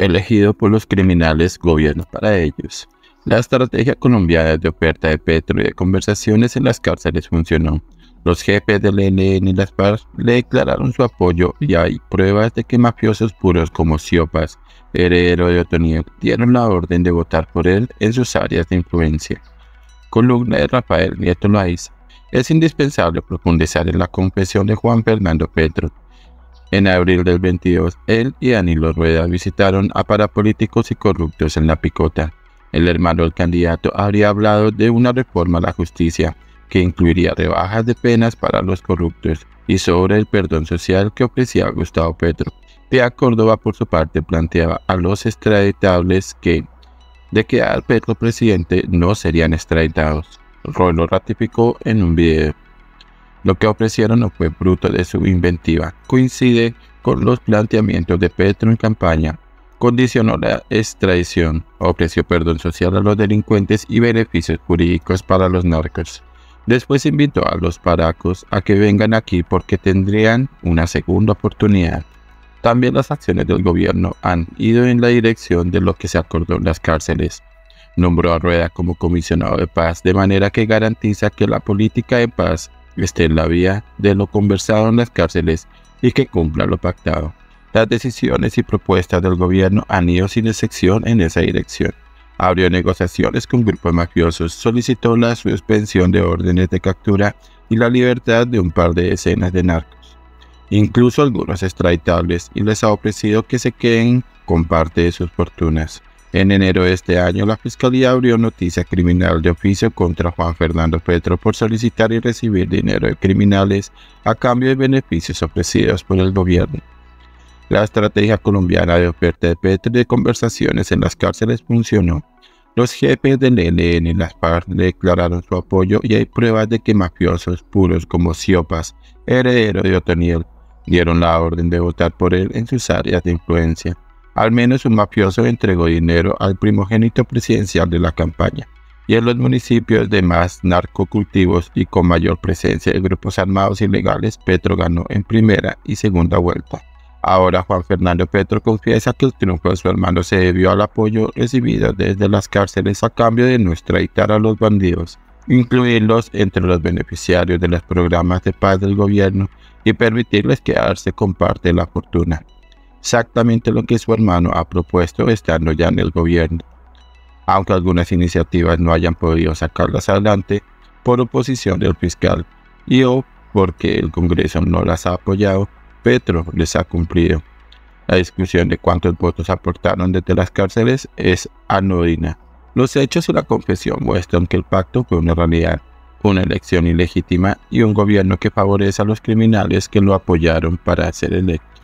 elegido por los criminales, gobierno para ellos. La estrategia colombiana de oferta de Petro y de conversaciones en las cárceles funcionó. Los jefes del ELN y las FARC le declararon su apoyo y hay pruebas de que mafiosos puros como Siopas, heredero de Otoniel, dieron la orden de votar por él en sus áreas de influencia. Columna de Rafael Nieto Loaiza. Es indispensable profundizar en la confesión de Juan Fernando Petro. En abril del 22, él y Danilo Rueda visitaron a parapolíticos y corruptos en la picota. El hermano del candidato habría hablado de una reforma a la justicia que incluiría rebajas de penas para los corruptos y sobre el perdón social que ofrecía Gustavo Petro. Pia Córdoba, por su parte, planteaba a los extraditables que, de quedar Petro presidente, no serían extraditados. Roy lo ratificó en un video. Lo que ofrecieron no fue fruto de su inventiva. Coincide con los planteamientos de Petro en campaña. Condicionó la extradición, ofreció perdón social a los delincuentes y beneficios jurídicos para los narcos. Después invitó a los paracos a que vengan aquí porque tendrían una segunda oportunidad. También las acciones del gobierno han ido en la dirección de lo que se acordó en las cárceles. Nombró a Rueda como comisionado de paz de manera que garantiza que la política de paz esté en la vía de lo conversado en las cárceles y que cumpla lo pactado. Las decisiones y propuestas del gobierno han ido sin excepción en esa dirección abrió negociaciones con grupos mafiosos, solicitó la suspensión de órdenes de captura y la libertad de un par de decenas de narcos, incluso algunos extraditables, y les ha ofrecido que se queden con parte de sus fortunas. En enero de este año, la Fiscalía abrió noticia criminal de oficio contra Juan Fernando Petro por solicitar y recibir dinero de criminales a cambio de beneficios ofrecidos por el gobierno. La estrategia colombiana de oferta de Petro de conversaciones en las cárceles funcionó. Los jefes del ELN y las FARC declararon su apoyo y hay pruebas de que mafiosos puros como Siopas, heredero de Otoniel, dieron la orden de votar por él en sus áreas de influencia. Al menos un mafioso entregó dinero al primogénito presidencial de la campaña. Y en los municipios de más narcocultivos y con mayor presencia de grupos armados ilegales, Petro ganó en primera y segunda vuelta. Ahora Juan Fernando Petro confiesa que el triunfo de su hermano se debió al apoyo recibido desde las cárceles a cambio de no extraditar a los bandidos, incluirlos entre los beneficiarios de los programas de paz del gobierno y permitirles quedarse con parte de la fortuna. Exactamente lo que su hermano ha propuesto estando ya en el gobierno. Aunque algunas iniciativas no hayan podido sacarlas adelante por oposición del fiscal y o porque el Congreso no las ha apoyado, Petro les ha cumplido. La discusión de cuántos votos aportaron desde las cárceles es anodina. Los hechos y la confesión muestran que el pacto fue una realidad, una elección ilegítima y un gobierno que favorece a los criminales que lo apoyaron para ser electo.